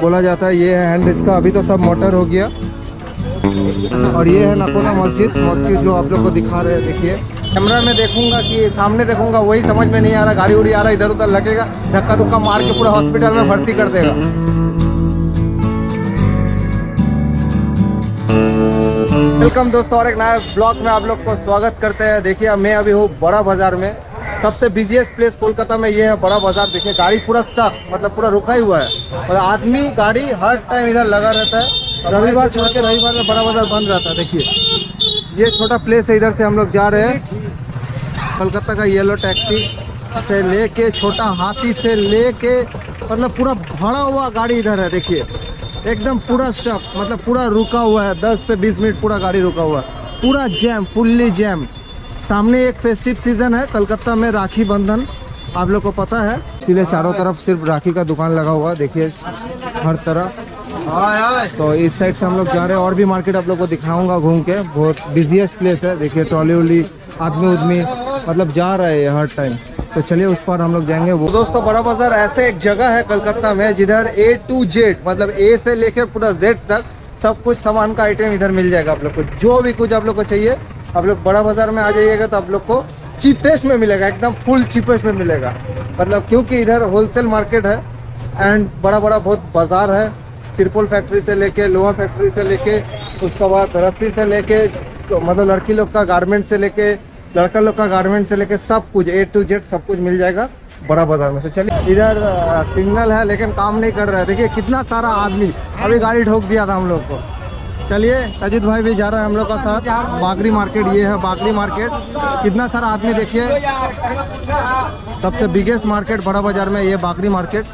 बोला जाता है, ये है हैंड इसका। अभी तो सब मोटर हो गया। और ये है नकोदा मस्जिद। मस्जिद जो आप लोग को दिखा रहे हैं, देखिए। कैमरा में देखूँगा कि सामने देखूँगा, वही समझ में नहीं आ रहा, गाड़ी उड़ी आ रहा इधर उधर लगेगा, धक्का धुक्का मार के पूरा हॉस्पिटल में भर्ती कर देगा। वेलकम दोस्तों, और एक नया ब्लॉग में आप लोग को स्वागत करते हैं। देखिए, मैं अभी हूँ बड़ा बाज़ार में। सबसे बिजिएस्ट प्लेस कोलकाता में ये है, बड़ा बाज़ार। देखिए, गाड़ी पूरा स्टक मतलब पूरा रुका ही हुआ है। और आदमी, गाड़ी हर टाइम इधर लगा रहता है। रविवार छोड़ के रविवार में बड़ा बाज़ार बंद रहता है, देखिए। ये छोटा प्लेस है, इधर से हम लोग जा रहे हैं। कोलकाता का येलो टैक्सी से लेके, छोटा हाथी से लेके मतलब पूरा भरा हुआ गाड़ी इधर है, देखिए। एकदम पूरा स्टक मतलब पूरा रुका हुआ है। 10 से 20 मिनट पूरा गाड़ी रुका हुआ है। पूरा जैम फुल्ली जैम सामने एक फेस्टिव सीज़न है कलकत्ता में राखी बंधन आप लोग को पता है। इसीलिए चारों तरफ़ सिर्फ़ राखी का दुकान लगा हुआ देखिए हर तरफ़ तो इस साइड से हम लोग जा रहे हैं और भी मार्केट आप लोग को दिखाऊँगा घूम के बहुत बिजिएस्ट प्लेस है। देखिए ट्रॉली उली आदमी उदमी मतलब जा रहे हैं हर टाइम तो चलिए उस पर हम लोग जाएँगे वो दोस्तों बड़ा बाज़ार ऐसे एक जगह है कलकत्ता में जिधर ए टू जेड मतलब ए से लेकर पूरा जेड तक सब कुछ सामान का आइटम इधर मिल जाएगा आप लोग को। जो भी कुछ आप लोग को चाहिए आप लोग बड़ा बाज़ार में आ जाइएगा तो आप लोग को चीपेस्ट में मिलेगा, एकदम फुल चीपेस्ट में मिलेगा। मतलब क्योंकि इधर होलसेल मार्केट है एंड बड़ा बड़ा बहुत बाज़ार है। तिरपुल फैक्ट्री से लेके लोहा फैक्ट्री से लेके, उसके बाद रस्सी से लेके तो मतलब लड़की लोग का गारमेंट से लेके, लड़का लोग का गारमेंट से लेके सब कुछ ए टू जेड सब कुछ मिल जाएगा बड़ा बाज़ार में। से चलिए, इधर सिग्नल है, लेकिन काम नहीं कर रहा है। देखिए, कितना सारा आदमी, अभी गाड़ी ठोक दिया था हम लोग को। चलिए। सजित भाई भी जा रहा है हम लोग का साथ। बागरी मार्केट ये है बागरी मार्केट। कितना सारा आदमी देखिए। सबसे बिगेस्ट मार्केट बड़ा बाज़ार में ये बागरी मार्केट।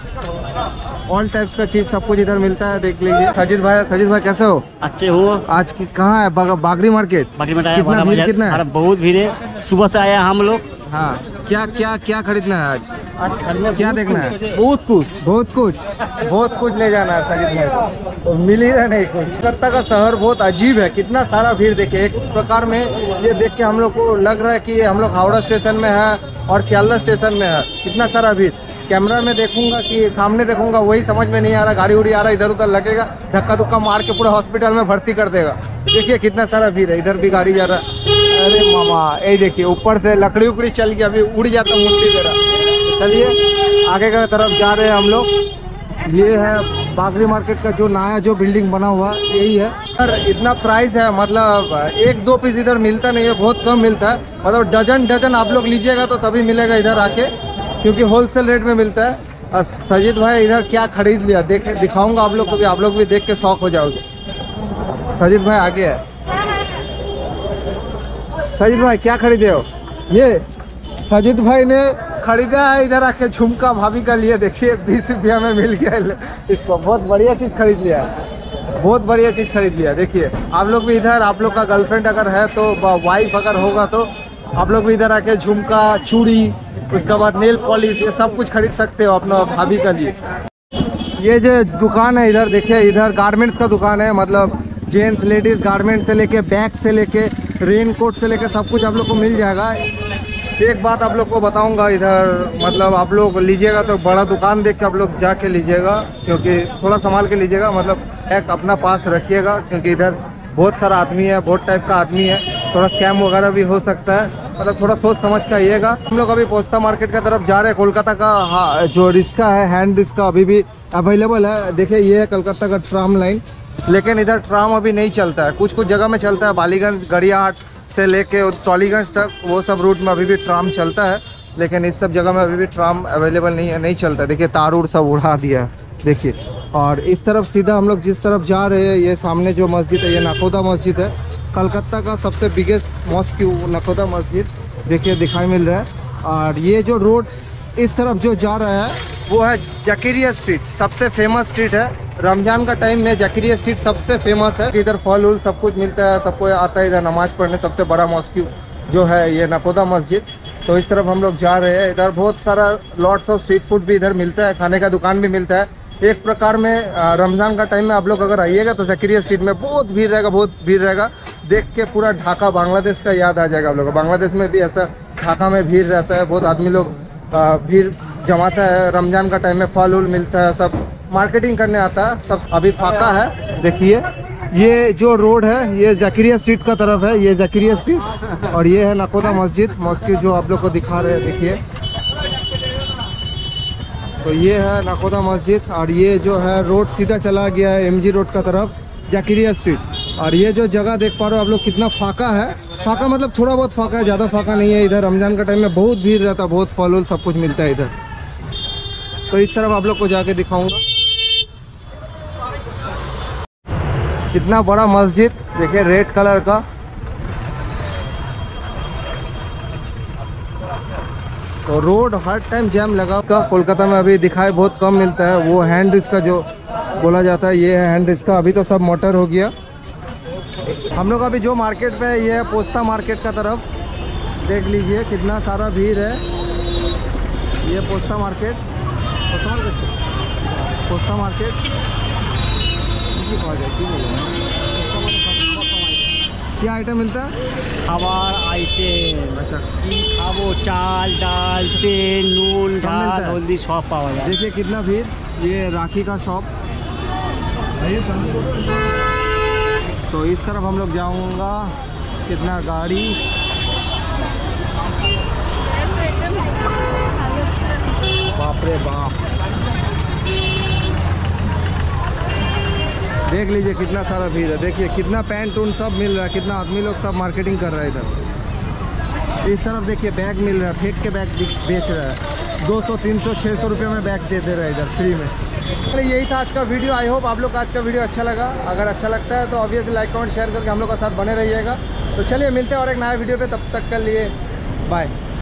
ऑल टाइप्स का चीज़ सब कुछ इधर मिलता है देख लीजिए। सजित भाई सजित भाई कैसे हो? अच्छे हो। आज की कहाँ है? बाग, बागरी मार्केट। बाकी में आया कितना भीड़ कितना है? अरे बहुत भीड़ है। सुबह से आया हम लोग। हाँ क्या क्या क्या खरीदना है आज? क्या देखना है? बहुत कुछ। बहुत कुछ। बहुत कुछ। ले जाना है सजिद भाई को। तो मिल ही रहा नहीं कुछ। कलकत्ता का शहर बहुत अजीब है कितना सारा भीड़ देखिए। एक प्रकार में ये देख के हम लोग को लग रहा है कि हम लोग हावड़ा स्टेशन में है और सियालदा स्टेशन में है। कितना सारा भीड़। कैमरा में देखूँगा कि सामने देखूँगा वही समझ में नहीं आ रहा गाड़ी उड़ी आ रहा इधर उधर लगेगा धक्का धुक्का मार के पूरा हॉस्पिटल में भर्ती कर देगा। देखिए कितना सारा भीड़ है इधर भी गाड़ी जा रहा है। अरे मामा ये देखिए ऊपर से लकड़ी उकड़ी चल गया अभी उड़ जाता मूर्ति मेरा चलिए, आगे का तरफ़ जा रहे हैं हम लोग। ये है बागरी मार्केट का जो नया जो बिल्डिंग बना हुआ, यही है। सर, इतना प्राइस है मतलब एक दो पीस इधर मिलता नहीं है, बहुत कम मिलता है। मतलब डजन डजन आप लोग लीजिएगा तो तभी मिलेगा इधर आके, क्योंकि होलसेल रेट में मिलता है। और सजीद भाई इधर क्या खरीद लिया, देख, दिखाऊँगा आप लोग को भी, आप लोग भी देख के शौक हो जाओगे। सजीद भाई आगे है। सजीद भाई, क्या खरीदे हो? ये सजीद भाई ने खरीदा है, इधर आके झुमका भाभी का लिए देखिए, बीस रुपया में मिल गया। इसको बहुत बढ़िया चीज़ खरीद लिया है। बहुत बढ़िया चीज़ खरीद लिया देखिए, आप लोग भी इधर, आप लोग का गर्लफ्रेंड अगर है तो वाइफ अगर होगा तो आप लोग भी इधर आके झुमका, चूड़ी, उसके बाद नेल पॉलिश ये सब कुछ खरीद सकते हो अपना भाभी का लिए। ये जो दुकान है इधर, देखिए, इधर गारमेंट्स का दुकान है मतलब जेंट्स, लेडीज़ गारमेंट से लेके बैग से लेके रेन कोट से लेके सब कुछ आप लोग को मिल जाएगा। एक बात आप लोग को बताऊँगा इधर मतलब आप लोग लीजिएगा तो बड़ा दुकान देख के आप लोग जाके लीजिएगा क्योंकि थोड़ा संभाल के लीजिएगा मतलब एक अपना पास रखिएगा क्योंकि इधर बहुत सारा आदमी है बहुत टाइप का आदमी है थोड़ा स्कैम वगैरह भी हो सकता है मतलब थोड़ा सोच समझ कर आइएगा। हम लोग अभी पोस्ता मार्केट की तरफ़ जा रहे हैं कोलकाता का हाँ, जो रिस्का है हैंड रिस्का अभी भी अवेलेबल है। देखिए ये है कलकत्ता का ट्राम लाइन लेकिन इधर ट्राम अभी नहीं चलता है कुछ कुछ जगह में चलता है बालीगंज गड़ियाहाट से लेके टॉलीगंज तक, वो सब रूट में अभी भी ट्राम चलता है, लेकिन इस सब जगह में अभी भी ट्राम अवेलेबल नहीं है, नहीं चलता देखिए, तार उड़ सब उड़ा दिया है, देखिए। और इस तरफ़ सीधा हम लोग जिस तरफ़ जा रहे हैं, ये सामने जो मस्जिद है, ये नकोदा मस्जिद है। कलकत्ता का सबसे बिगेस्ट मॉस्क नकोदा मस्जिद, देखिए, दिखाई मिल रहा है। और ये जो रोड इस तरफ़ जो जा रहा है, वो है जकीरिया स्ट्रीट। सबसे फ़ेमस स्ट्रीट है। रमज़ान का टाइम में जकीरिया स्ट्रीट सबसे फ़ेमस है। इधर फल उल सब कुछ मिलता है सबको आता है इधर नमाज़ पढ़ने। सबसे बड़ा मॉस्क्यू जो है ये नकोदा मस्जिद। तो इस तरफ़ हम लोग जा रहे हैं। इधर बहुत सारा लॉट्स ऑफ़ स्ट्रीट फ़ूड भी इधर मिलता है। खाने का दुकान भी मिलता है। एक प्रकार में रमज़ान का टाइम में आप लोग अगर आइएगा तो जकीरिया स्ट्रीट में बहुत भीड़ रहेगा, बहुत भीड़ रहेगा। देख के पूरा ढाका बांग्लादेश का याद आ जाएगा आप लोग बांग्लादेश में भी ऐसा ढाका में भीड़ रहता है। बहुत आदमी लोग भीड़ जमाता है, रमज़ान का टाइम में फल उल मिलता है, सब मार्केटिंग करने आता है, सब अभी फाका है। देखिए, ये जो रोड है, ये जकीरिया स्ट्रीट का तरफ़ है, ये जकीरिया स्ट्रीट और ये है नकोदा मस्जिद। मस्जिद जो आप लोग को दिखा रहे हैं, देखिए। तो ये है नकोदा मस्जिद और ये जो है रोड सीधा चला गया है एमजी रोड का तरफ़, जकीरिया स्ट्रीट और ये जो जगह देख पा रहे हो आप लोग, कितना फाका है। फाका मतलब थोड़ा बहुत फाका है, ज़्यादा फाका नहीं है इधर। रमज़ान का टाइम में बहुत भीड़ रहता है, बहुत फल सब कुछ मिलता है इधर। तो इस तरफ़ आप लोग को जाके दिखाऊँगा। कितना बड़ा मस्जिद, देखिए रेड कलर का। तो रोड हर टाइम जैम लगा का कोलकाता में अभी दिखाई बहुत कम मिलता है। वो हैंड डिस्क का जो बोला जाता है, ये है हैंड डिस्क का। अभी तो सब मोटर हो गया। हम लोग अभी जो मार्केट पे ये है पोस्ता मार्केट का तरफ़। देख लीजिए कितना सारा भीड़ है। ये पोस्ता मार्केट। पोस्ता मार्केट पोस्ता मार्केट। क्या आइटम मिलता है? खाबार आइटम अच्छा। की खाबो चाल दाल तेल नून दाल हल्दी शॉप पावा देखिए कितना भीड़। ये राखी का शॉप। तो इस तरफ़ हम लोग जाऊँगा। कितना गाड़ी? बाप रे बाप। देख लीजिए कितना सारा भीड़ है। देखिए, कितना पैंट ऊन सब मिल रहा है, कितना आदमी लोग सब मार्केटिंग कर रहा है इधर। इस तरफ़ देखिए बैग मिल रहा है, फेंक के बैग बेच रहा है। 200 300 600 रुपये में बैग दे दे रहा इधर फ्री में। यही था आज का वीडियो। आई होप आप लोग का आज का वीडियो अच्छा लगा। अगर अच्छा लगता है तो ऑब्वियसली लाइक कमेंट शेयर करके हम लोग का साथ बने रहिएगा। तो चलिए, मिलते हैं और एक नया वीडियो पे। तब तक के लिए बाय